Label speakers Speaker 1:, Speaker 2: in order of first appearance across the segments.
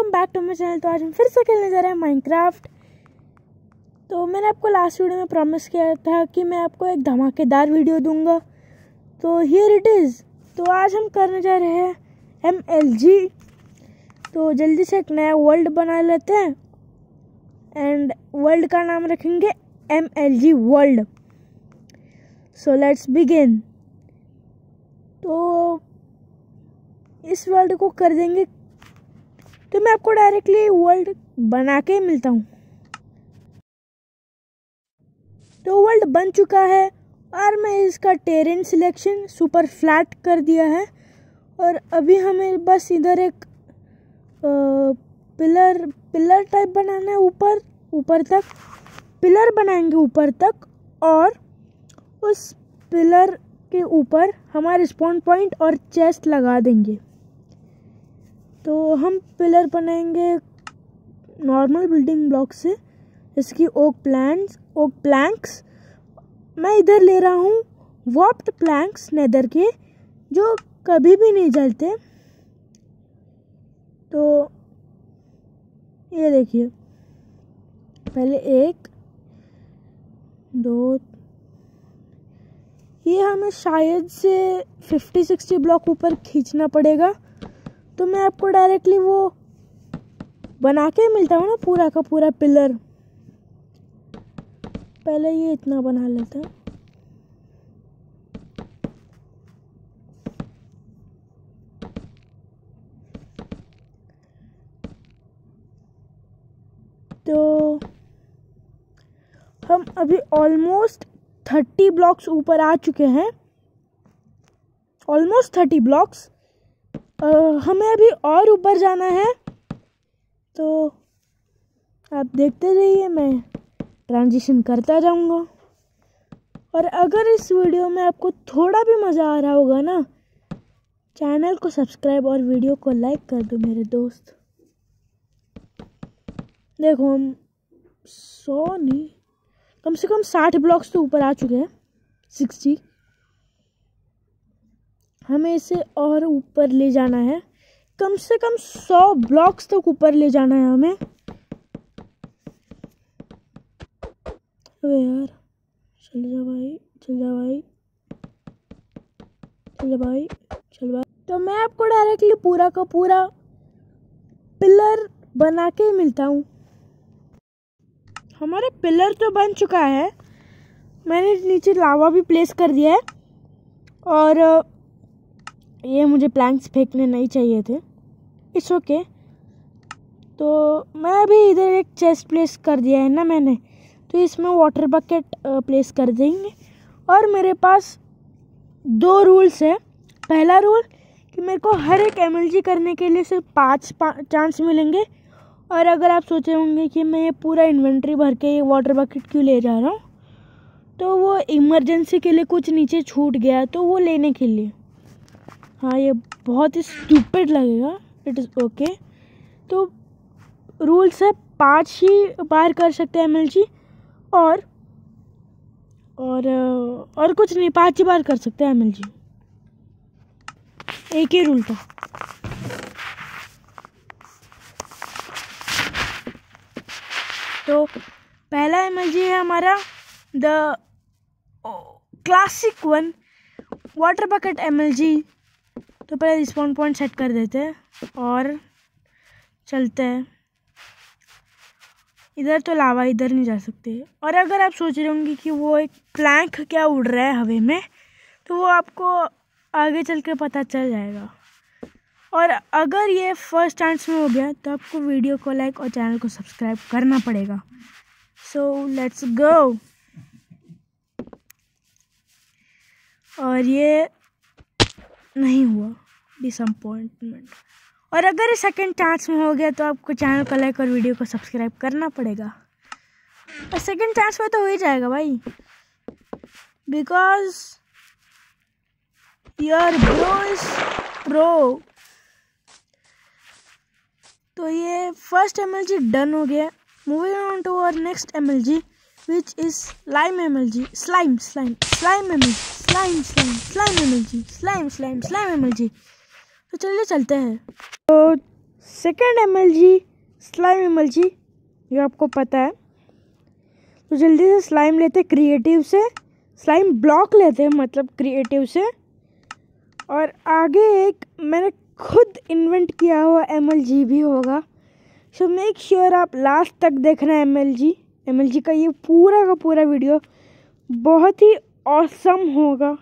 Speaker 1: Welcome back to my channel तो आज हम फिर से खेलने जा रहे हैं माइनक्राफ्ट तो मैंने आपको लास्ट वीडियो में प्रॉमिस किया था कि मैं आपको एक धमाकेदार वीडियो दूँगा. तो हियर इट इज़ तो आज हम करने जा रहे हैं एम एल जी तो जल्दी से एक नया वर्ल्ड बना लेते हैं. एंड वर्ल्ड का नाम रखेंगे M L G world so let's begin तो इस वर्ल्ड को कर देंगे तो मैं आपको डायरेक्टली वर्ल्ड बना के मिलता हूँ। तो वर्ल्ड बन चुका है और मैं इसका टेरेन सिलेक्शन सुपर फ्लैट कर दिया है। और अभी हमें बस इधर एक आ, पिलर पिलर टाइप बनाना है ऊपर ऊपर तक। पिलर बनाएँगे ऊपर तक और उस पिलर के ऊपर हमारे स्पॉन पॉइंट और चेस्ट लगा देंगे। तो हम पिलर बनाएँगे नॉर्मल बिल्डिंग ब्लॉक से, इसकी ओक प्लान्स ओक प्लैंक्स मैं इधर ले रहा हूँ वॉप्ड प्लैंक्स नेदर के, जो कभी भी नहीं जलते। तो ये देखिए, पहले एक, दो, ये हमें शायद से फिफ्टी सिक्सटी ब्लॉक ऊपर खींचना पड़ेगा। तो मैं आपको डायरेक्टली वो बना के मिलता हूँ ना पूरा का पूरा पिलर पहले ये इतना बना लेते हैं। तो हम अभी ऑलमोस्ट थर्टी ब्लॉक्स ऊपर आ चुके हैं। ऑलमोस्ट थर्टी ब्लॉक्स हमें अभी और ऊपर जाना है। तो आप देखते रहिए, मैं ट्रांजिशन करता जाऊँगा। और अगर इस वीडियो में आपको थोड़ा भी मज़ा आ रहा होगा ना चैनल को सब्सक्राइब और वीडियो को लाइक कर दो मेरे दोस्त। देखो, हम सौ नहीं, कम से कम साठ ब्लॉक्स तो ऊपर आ चुके हैं सिक्सटी हमें इसे और ऊपर ले जाना है। कम से कम सौ ब्लॉक्स तक ऊपर ले जाना है हमें। अबे यार, चल जा भाई, चल जा भाई। चल जा भाई, चल भाई। तो मैं आपको डायरेक्टली पूरा का पूरा पिलर बना के मिलता हूँ। हमारा पिलर तो बन चुका है। मैंने नीचे लावा भी प्लेस कर दिया है। और ये मुझे प्लैंक्स फेंकने नहीं चाहिए थे। It's okay okay. तो मैं अभी इधर एक चेस्ट प्लेस कर दिया है ना मैंने। तो इसमें वाटर बकेट प्लेस कर देंगे। और मेरे पास दो रूल्स है। पहला रूल कि मेरे को हर एक एमएलजी करने के लिए सिर्फ़ पाँच चांस मिलेंगे। और अगर आप सोचे होंगे कि मैं ये पूरा इन्वेंट्री भर के ये वाटर बकेट क्यों ले जा रहा हूँ? तो वो इमरजेंसी के लिए कुछ नीचे छूट गया तो वो लेने के लिए। हाँ ये बहुत ही स्टूपिड लगेगा। इट इज़ ओके तो रूल्स है, पाँच ही बार कर सकते हैं एमएलजी और और और कुछ नहीं, पाँच ही बार कर सकते हैं एमएलजी एक ही रूल था। तो पहला एमएलजी है हमारा the classic one water bucket MLG तो पहले रिस्पॉन्ड पॉइंट सेट कर देते हैं और चलते हैं। इधर तो लावा इधर नहीं जा सकते। और अगर आप सोच रहे होंगे कि वो एक प्लैंक क्या उड़ रहा है हवे में तो वो आपको आगे चल के पता चल जाएगा। और अगर ये फ़र्स्ट चांस में हो गया तो आपको वीडियो को लाइक और चैनल को सब्सक्राइब करना पड़ेगा। सो लेट्स गो और ये नहीं हुआ। डिसअपॉइंटमेंट और अगर ये सेकेंड चांस में हो गया तो आपको चैनल को लाइक और वीडियो को सब्सक्राइब करना पड़ेगा। और सेकेंड चांस में तो हो ही जाएगा भाई। Because your bro is pro तो ये first M L G done हो गया। Moving on to our next M which is slime MLG, slime slime, slime MLG, slime, slime, slime MLG, slime slime, slime MLG. तो चलिए चलते हैं। तो second M L G slime M L G ये आपको पता है। तो जल्दी से स्लाइम लेते क्रिएटिव से। स्लाइम ब्लॉक लेते हैं मतलब क्रिएटिव से। और आगे एक मैंने खुद इन्वेंट किया हुआ एम एल जी भी होगा। सो मेक श्योर आप लास्ट तक देखना M L G M L G का ये पूरा का पूरा वीडियो बहुत ही औसम होगा।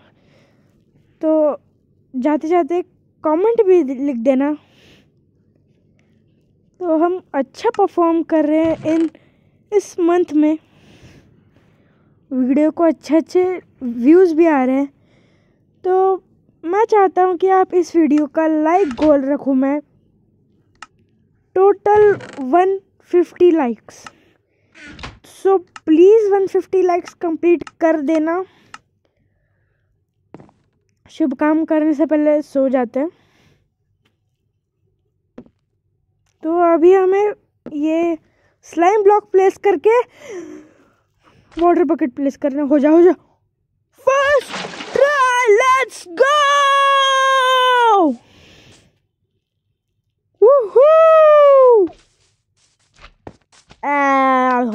Speaker 1: तो जाते जाते कमेंट भी लिख देना। तो हम अच्छा परफॉर्म कर रहे हैं इन इस मंथ में। वीडियो को अच्छे अच्छे व्यूज़ भी आ रहे हैं। तो मैं चाहता हूँ कि आप इस वीडियो का लाइक गोल रखूँ मैं। Total one fifty likes so please one fifty likes complete कर देना। शुभ काम करने से पहले सो जाते हैं। तो अभी हमें ये स्लाइम ब्लॉक प्लेस करके वाटर बकेट प्लेस करना हो। जा हो जा। फ़र्स्ट ट्राई लेट्स गो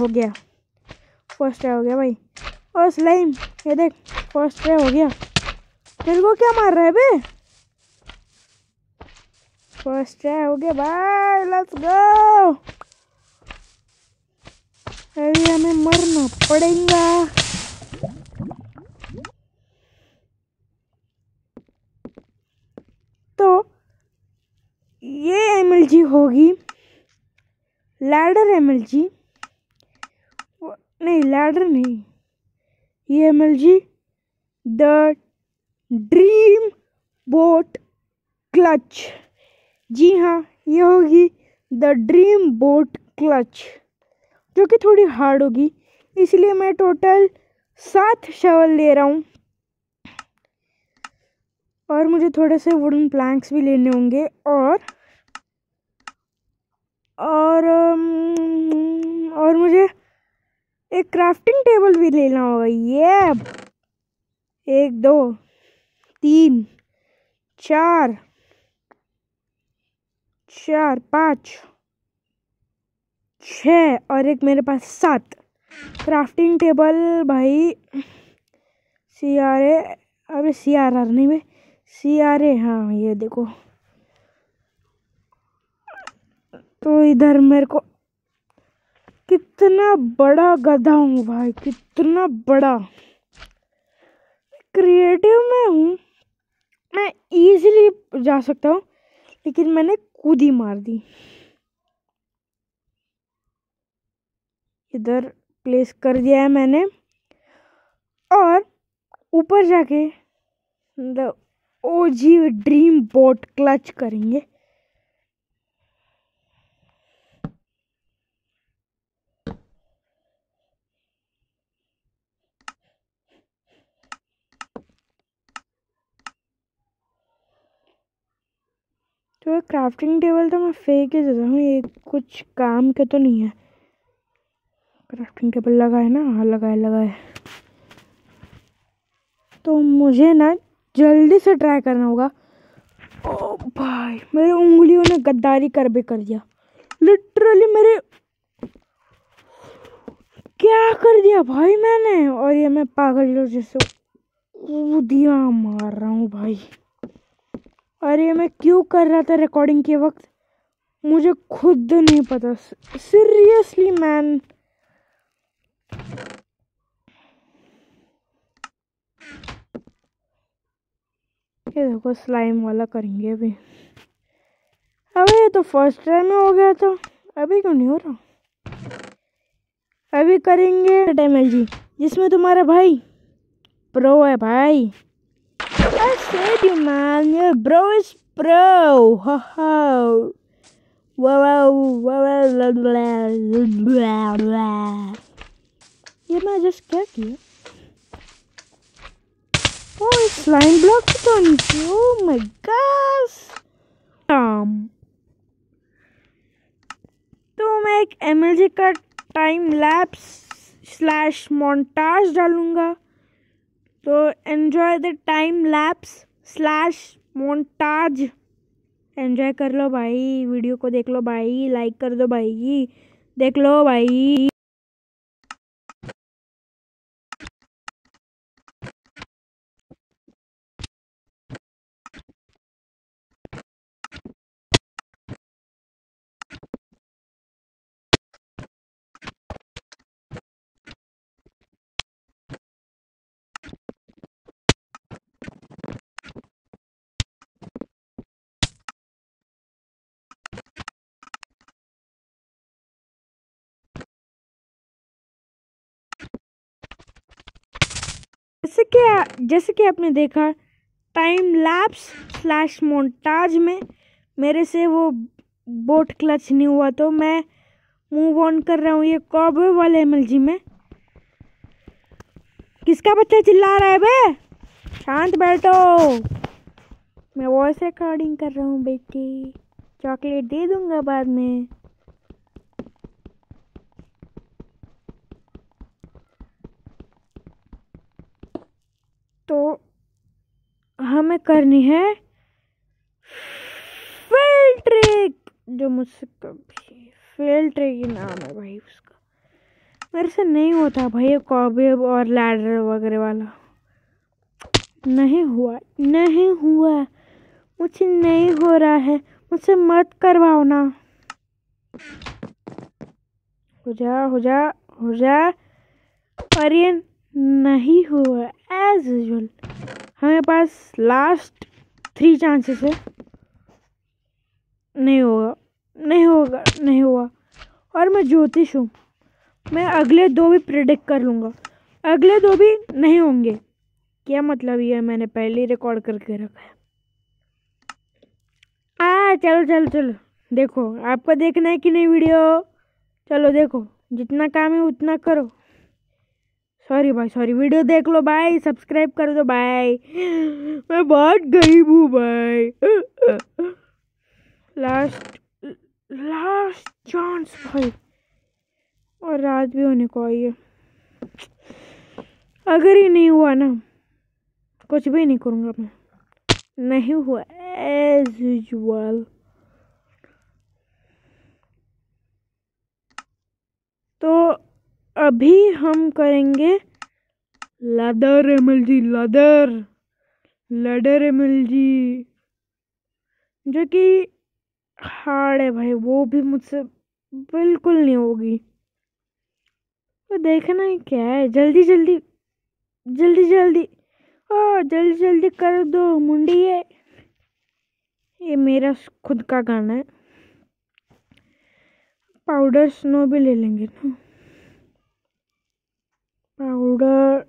Speaker 1: हो गया। फ़र्स्ट ट्राई हो गया भाई। और स्लाइम ये देख फ़र्स्ट ट्राई हो गया। तेरे को क्या मार रहा है बे? फ़र्स्ट ट्राई हो गया। भाई लेट्स गो अभी हमें मरना पड़ेगा। तो ये एमएलजी होगी। लैडर एमएलजी नहीं लैडर नहीं। ये MLG the dream boat clutch. जी हाँ ये होगी द ड्रीम बोट क्लच, जो कि थोड़ी हार्ड होगी, इसलिए मैं टोटल सात शवल ले रहा हूँ। और मुझे थोड़े से वुडन प्लैंक्स भी लेने होंगे, और और और मुझे एक क्राफ्टिंग टेबल भी लेना होगा। ये, एक, दो। तीन, चार चार, पाँच, छ और एक मेरे पास सात। क्राफ्टिंग टेबल भाई सी आर ए अरे सी आर आर नहीं भाई सी आर ए हाँ ये देखो। तो इधर मेरे को कितना बड़ा गधा हूँ भाई, कितना बड़ा। क्रिएटिव में हूँ। मैं इजीली जा सकता हूँ, लेकिन मैंने कूद मार दी। इधर प्लेस कर दिया है मैंने, और ऊपर जाके the O G dream boat clutch करेंगे। तो क्राफ्टिंग टेबल तो मैं फेंक ही देता हूँ, ये कुछ काम के तो नहीं है। क्राफ्टिंग टेबल लगाए ना हाँ लगाए लगाए। तो मुझे ना जल्दी से ट्राई करना होगा। ओ भाई, मेरे उंगलियों ने गद्दारी कर भी कर दिया। लिटरली मेरे क्या कर दिया भाई मैंने? और ये मैं पागल जैसे दिया मार रहा हूँ भाई। अरे मैं क्यों कर रहा था रिकॉर्डिंग के वक्त? मुझे खुद नहीं पता। सीरियसली मैन ये देखो स्लाइम वाला करेंगे अभी। अबे, ये तो फ़र्स्ट टाइम में हो गया था। अभी क्यों नहीं हो रहा? अभी करेंगे। टाइम जी। जिसमें तुम्हारा भाई प्रो है भाई। I said you, man. Your bro is pro. Ho ho. Wow, wow, blah, blah, blah, blah. ये मैं जस्ट क्या किया ओ इस ब्लॉक तो नीचे ओ माय गॉड um तो मैं एक एमएलजी का टाइम लैप्स स्लैश मोन्टाज डालूँगा तो enjoy the time lapse slash montage enjoy कर लो भाई वीडियो को देख लो भाई लाइक कर दो भाई, देख लो भाई। जैसे कि जैसे कि आपने देखा टाइम लैप्स स्लैश मोन्टाज में मेरे से वो बोट क्लच नहीं हुआ तो मैं मूव ऑन कर रहा हूँ ये कॉबे वाले एमएलजी में। किसका बच्चा चिल्ला रहा है बे? शांत बैठो। मैं वॉइस रिकॉर्डिंग कर रहा हूँ, बेटी। चॉकलेट दे दूँगा बाद में। तो हमें करनी है फेल ट्रिक जो मुझसे कभी फेल ट्रिक ही नाम है भाई उसका। मेरे से नहीं होता भाई ये कॉबे और लैडर वगैरह वाला। नहीं हुआ नहीं हुआ। मुझे नहीं हो रहा है, मुझसे मत करवाओ ना। हो जा हो जा हो जा। नहीं हुआ एज यूजल हमें पास लास्ट थ्री चांसेस है। नहीं होगा नहीं होगा, नहीं हुआ। और मैं ज्योतिष हूँ। मैं अगले दो भी प्रिडिक्ट कर लूँगा। अगले दो भी नहीं होंगे। क्या मतलब ये मैंने पहले ही रिकॉर्ड करके रखा है? आ, चलो चलो चलो। देखो, आपको देखना है कि नहीं वीडियो चलो, देखो। जितना काम है उतना करो। सॉरी भाई सॉरी वीडियो देख लो भाई सब्सक्राइब कर दो भाई मैं बहुत गरीब हूँ भाई लास्ट लास्ट चांस भाई. और रात भी होने को आई है. अगर ही नहीं हुआ ना, कुछ भी नहीं करूँगा मैं. नहीं हुआ. एज यूजल तो अभी हम करेंगे लदर एमएल जी, लदर लडर एमएल जी, जो कि हार्ड है भाई, वो भी मुझसे बिल्कुल नहीं होगी। तो देखना है क्या है, जल्दी जल्दी जल्दी जल्दी ओ जल्दी जल्दी कर दो मुंडी है ये मेरा खुद का गाना है। पाउडर स्नो भी ले लेंगे ना। पाउडर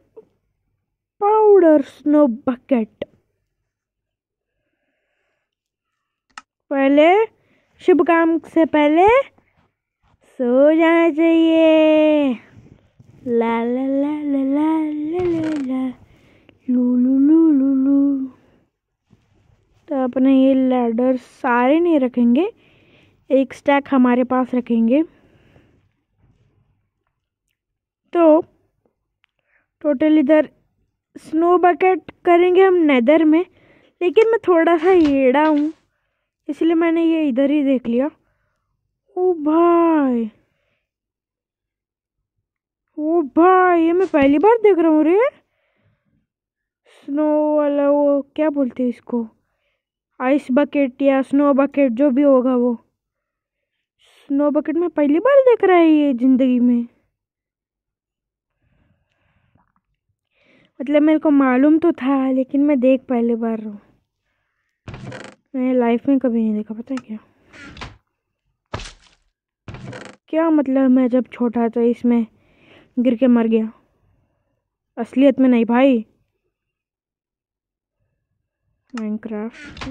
Speaker 1: पाउडर स्नो बकेट पहले, शुभ काम से पहले, सो जाना चाहिए। ला ला ला ला ला ला ला ला। लू लू लू लू लू। तो अपने ये लैडर सारे नहीं रखेंगे, एक स्टैक हमारे पास रखेंगे। तो टोटल इधर स्नो बकेट करेंगे हम नेदर में, लेकिन मैं थोड़ा सा येड़ा हूँ, इसलिए मैंने ये इधर ही देख लिया। ओ भाई ओ भाई, ये मैं पहली बार देख रहा हूँ रे। स्नो वाला वो, क्या बोलते हैं इसको? आइस बकेट या स्नो बकेट जो भी होगा वो। स्नो बकेट में पहली बार देख रहा है ये ज़िंदगी में। मतलब मेरे को मालूम तो था, लेकिन मैं देख पहली बार रहा मैंने लाइफ में कभी नहीं देखा, पता है क्या? क्या मतलब मैं जब छोटा था, इसमें गिर के मर गया? असलियत में नहीं भाई। माइनक्राफ्ट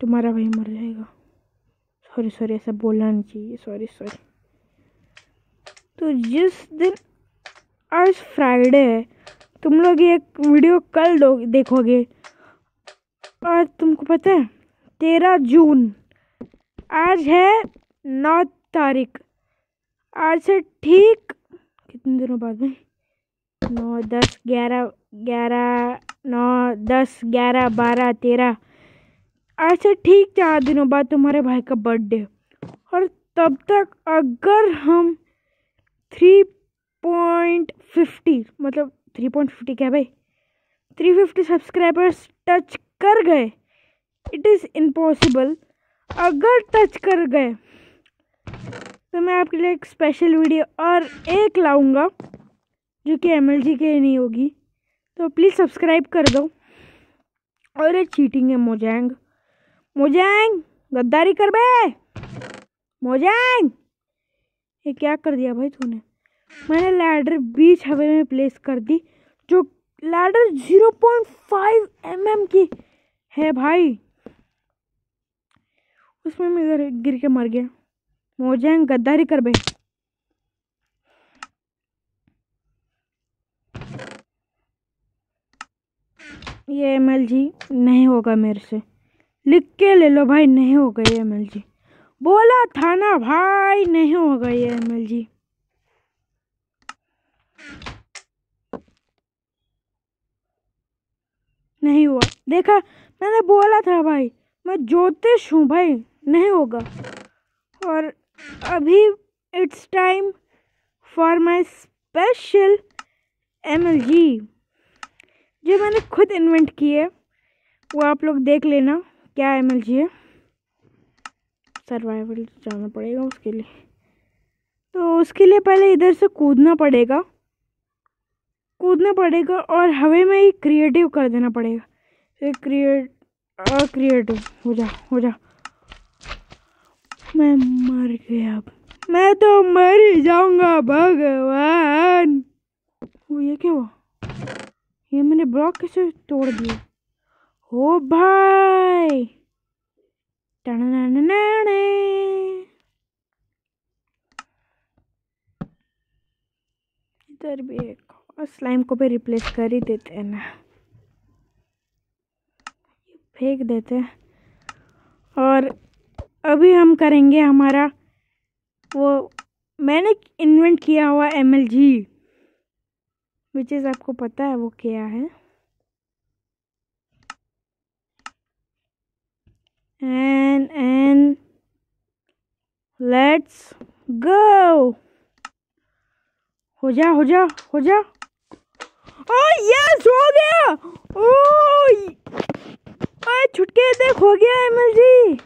Speaker 1: तुम्हारा भाई मर जाएगा। सॉरी सॉरी ऐसा बोलना नहीं चाहिए। सॉरी सॉरी तो जिस दिन आज फ्राइडे है, तुम लोग ये वीडियो कल देखोगे। और तुमको पता है, तेरह जून, आज है नौ तारीख। आज से ठीक, कितने दिनों बाद में? नौ, दस, ग्यारह ग्यारह, नौ, दस, ग्यारह, बारह, तेरह। ऐसे ठीक चार दिनों बाद तुम्हारे भाई का बर्थडे। और तब तक अगर हम थ्री पॉइंट फिफ्टी मतलब थ्री पॉइंट फिफ्टी क्या भाई? थ्री फिफ्टी सब्सक्राइबर्स टच कर गए। इट इज़ इम्पॉसिबल अगर टच कर गए तो मैं आपके लिए एक स्पेशल वीडियो और एक लाऊँगा, जो कि MLG के लिए नहीं होगी। तो प्लीज़ सब्सक्राइब कर दो। और ये चीटिंग है मोजैंग मोजैंग गद्दारी कर बे। मोजैंग ये क्या कर दिया भाई तूने? मैंने लैडर बीच हवे में प्लेस कर दी, जो ladder zero point five M M की है भाई। उसमें मैं गिर के मर गया। मोजैंग गद्दारी कर बे ये एमएलजी नहीं होगा मेरे से। लिख के ले लो भाई, नहीं होगा ये एमएलजी बोला था ना, भाई नहीं होगा ये MLG नहीं हुआ। देखा, मैंने बोला था भाई, मैं ज्योतिष हूँ भाई, नहीं होगा। और अभी it's time for my special M L G जो मैंने खुद इन्वेंट की है, वो आप लोग देख लेना, क्या एम एल जी है। सर्वाइवल जाना पड़ेगा उसके लिए। तो उसके लिए पहले इधर से कूदना पड़ेगा। कूदना पड़ेगा और हवे में ही क्रिएटिव कर देना पड़ेगा। फिर क्रिएट क्रिएटिव हो जा हो जा। मैं मर गया अब। मैं तो मर ही जाऊँगा, भगवान। वो ये क्या हुआ? ये मैंने ब्लॉक कैसे तोड़ दिया? ओ भाई! इधर भी एक और स्लाइम को भी रिप्लेस कर ही देते हैं ना। फेंक देते हैं। और अभी हम करेंगे हमारा वो मैंने इन्वेंट किया हुआ M L G which is आपको पता है वो क्या है। एंड एंड लेट्स गो हो जा हो जा हो जा ओ यस हो गया. ओ छुटके देख हो गया, MLG.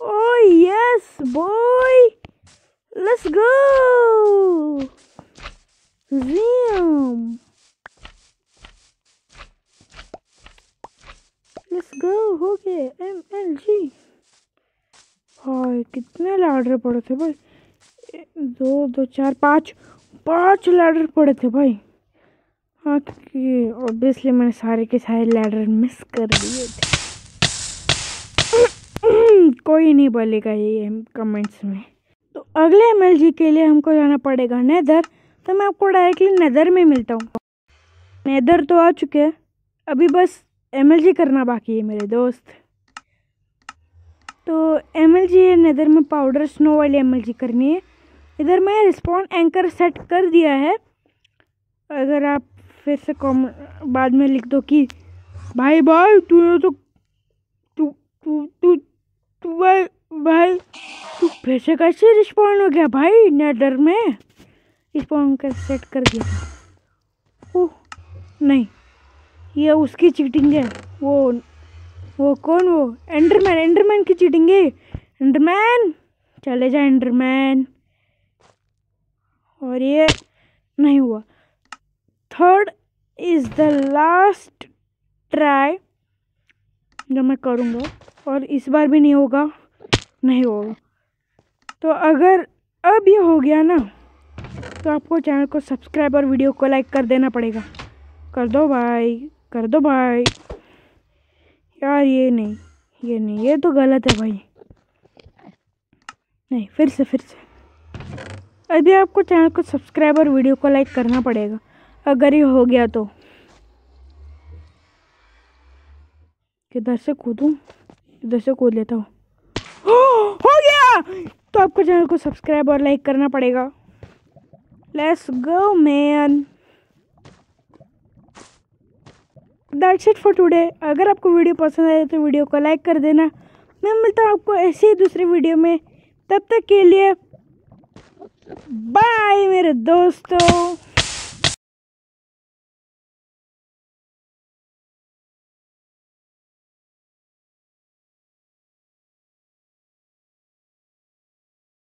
Speaker 1: Oh yes boy let's go Zoom. Go हो गए एम एल जी भाई कितने लाडर पड़े थे भाई। दो दो, चार, पाँच पाँच लैडर पड़े थे भाई। हाँ क्योंकि ऑब्वियसली मैंने सारे के सारे लैडर मिस कर दिए थे। कोई नहीं बोलेगा ये कमेंट्स में। तो अगले एम एल जी के लिए हमको जाना पड़ेगा नेदर तो मैं आपको डायरेक्टली नेदर में मिलता हूँ। नेदर तो आ चुके हैं। अभी बस एमएलजी करना बाकी है मेरे दोस्त। तो एम एल जी इधर में पाउडर स्नो वाली एम करनी है। इधर मैं रिस्पॉन्ड एंकर सेट कर दिया है। अगर आप फिर से कॉम, बाद में लिख दो कि, भाई भाई, तूने तो तू तू तू तू भाई भाई, तू फिर से कैसे रिस्पॉन्ड हो गया भाई नेदर में? स्पॉन कर सेट कर दिया ओह, नहीं। ये उसकी चीटिंग है। वो वो कौन वो? एंडरमैन एंडरमैन की चीटिंग है। एंडरमैन चले जा एंडरमैन और ये नहीं हुआ। Third is the last try जो मैं करूँगा, और इस बार भी नहीं होगा नहीं होगा। तो अगर अब ये हो गया ना तो आपको चैनल को सब्सक्राइब और वीडियो को लाइक कर देना पड़ेगा। कर दो भाई। कर दो भाई। यार ये नहीं ये नहीं, ये तो गलत है भाई। नहीं, फिर से फिर से। अभी आपको चैनल को सब्सक्राइब और वीडियो को लाइक करना पड़ेगा, अगर ये हो गया तो। किधर से कूदूँ इधर से कूद लेता हूँ। हो गया! तो आपको चैनल को सब्सक्राइब और लाइक करना पड़ेगा। Let's go man that's it for today अगर आपको वीडियो पसंद आए तो वीडियो को लाइक कर देना। मैं मिलता हूँ आपको ऐसे ही दूसरे वीडियो में। तब तक के लिए बाय मेरे दोस्तों।